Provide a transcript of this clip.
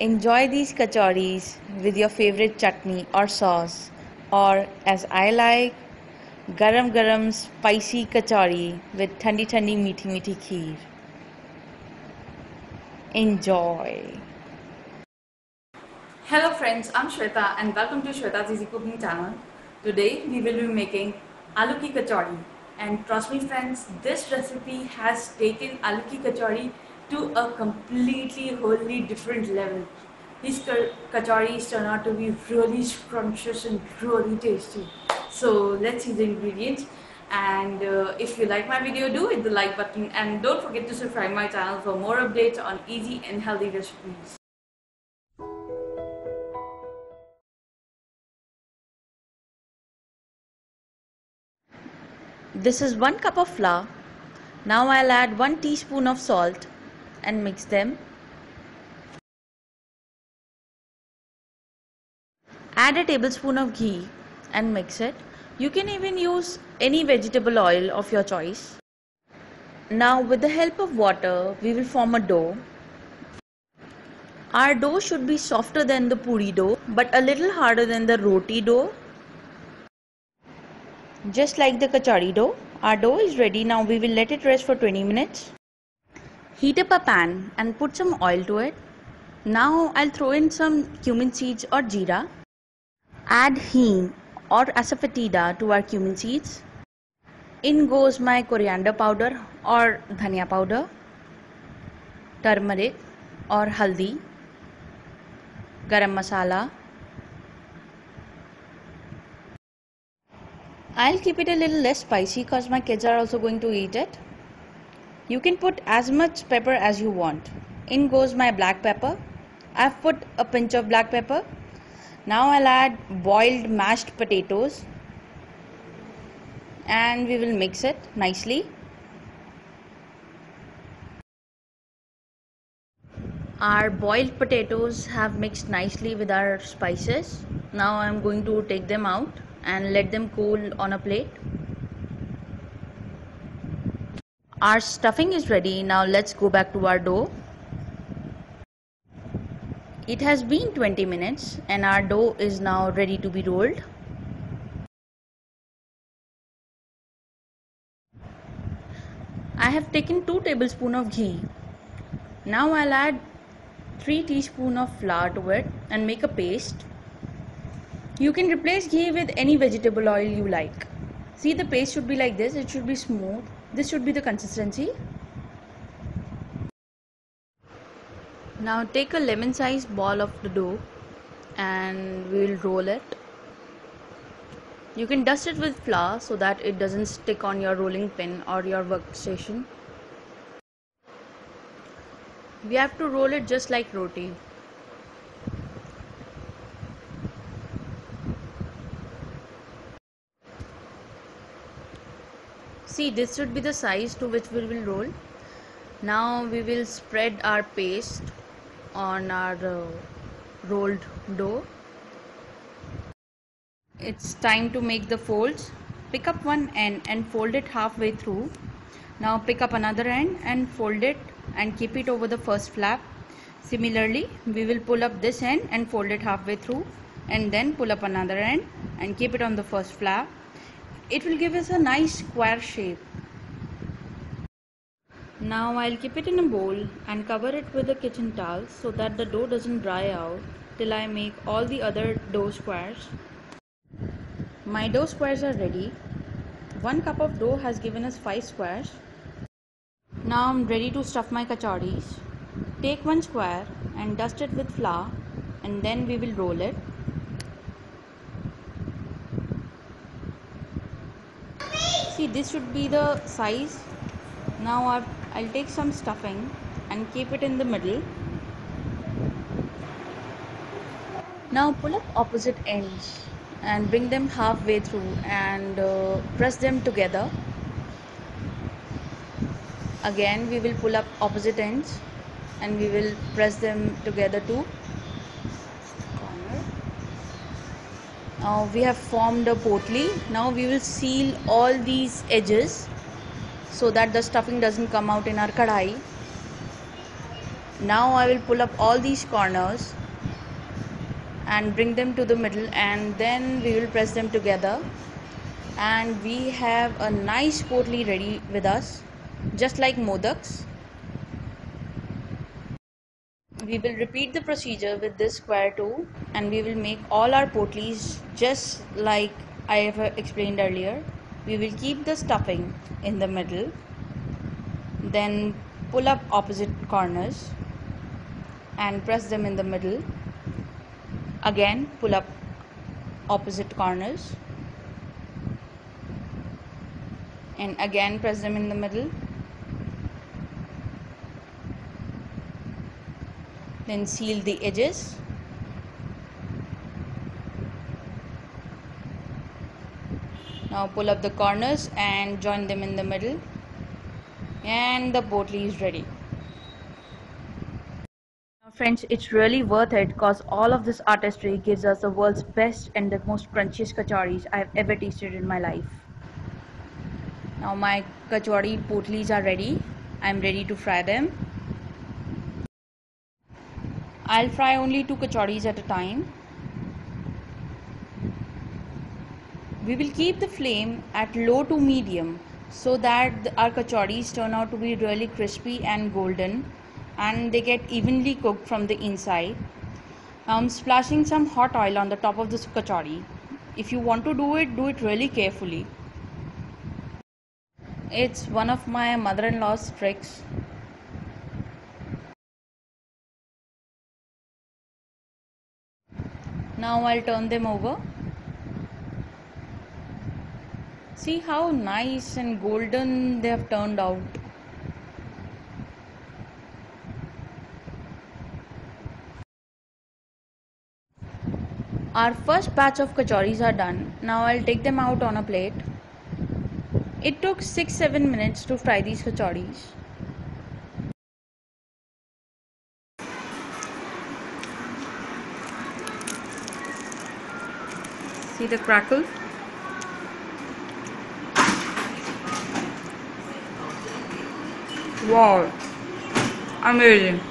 Enjoy these kachoris with your favorite chutney or sauce, or as I like, garam garam spicy kachori with thandi thandi meethi meethi kheer. Enjoy. Hello friends, I'm Sweta and welcome to Sweta's Easy Cooking channel. Today we will be making aloo ki kachori and trust me friends, this recipe has taken aloo ki kachori to a completely wholly different level. These kachoris turn out to be really scrumptious and really tasty. So let's see the ingredients and uh, if you like my video do hit the like button and don't forget to subscribe my channel for more updates on easy and healthy recipes. This is 1 cup of flour. Now I'll add 1 teaspoon of salt and mix them. Add a tablespoon of ghee and mix it. You can even use any vegetable oil of your choice. Now with the help of water, we will form a dough. Our dough should be softer than the puri dough but a little harder than the roti dough just like the kachori dough, our dough is ready. Now we will let it rest for 20 minutes. Heat up a pan and put some oil to it. Now I'll throw in some cumin seeds or jeera. Add hing or asafoetida to our cumin seeds. In goes my coriander powder or dhania powder, turmeric or haldi, garam masala, I'll keep it a little less spicy because my kids are also going to eat it. You can put as much pepper as you want. In goes my black pepper. I've put a pinch of black pepper. Now I'll add boiled mashed potatoes and we will mix it nicely. Our boiled potatoes have mixed nicely with our spices. Now I'm going to take them out and let them cool on a plate. Our stuffing is ready. Now let's go back to our dough. It has been 20 minutes and our dough is now ready to be rolled. I have taken 2 tablespoons of ghee. Now I'll add 3 teaspoons of flour to it and make a paste. You can replace ghee with any vegetable oil you like. See the paste should be like this, it should be smooth. This should be the consistency. Now take a lemon sized ball of the dough and we will roll it. You can dust it with flour so that it doesn't stick on your rolling pin or your workstation. We have to roll it just like roti. See this should be the size to which we will roll. Now we will spread our paste on our uh, rolled dough. It's time to make the folds. Pick up one end and fold it halfway through. Now pick up another end and fold it and keep it over the first flap. Similarly we will pull up this end and fold it halfway through and then pull up another end and keep it on the first flap it will give us a nice square shape. Now I'll keep it in a bowl and cover it with a kitchen towel so that the dough doesn't dry out till I make all the other dough squares. My dough squares are ready. One cup of dough has given us 5 squares. Now I'm ready to stuff my kachoris. Take one square and dust it with flour and then we will roll it. See this should be the size. Now i will take some stuffing and keep it in the middle. Now pull up opposite ends and bring them halfway through and uh, press them together. Again we will pull up opposite ends and we will press them together too now we have formed a potli now we will seal all these edges so that the stuffing doesn't come out in our kadhai. Now I will pull up all these corners and bring them to the middle and then we will press them together. And we have a nice potli ready with us just like modaks we will repeat the procedure with this square too and we will make all our potlis just like I have explained earlier. We will keep the stuffing in the middle then pull up opposite corners and press them in the middle. Again pull up opposite corners and again press them in the middle then seal the edges now pull up the corners and join them in the middle and the potli is ready Friends, it's really worth it because all of this artistry gives us the world's best and the most crunchiest kachoris I've ever tasted in my life. Now my kachori potlis are ready. I'm ready to fry them. I'll fry only two kachoris at a time. We will keep the flame at low to medium so that our kachoris turn out to be really crispy and golden and they get evenly cooked from the inside. I'm splashing some hot oil on the top of this kachori. If you want to do it, do it really carefully. It's one of my mother-in-law's tricks. Now I'll turn them over. See how nice and golden they have turned out. Our first batch of kachoris are done. Now I'll take them out on a plate. It took 6-7 minutes to fry these kachoris. See the crackle? Wow! Amazing!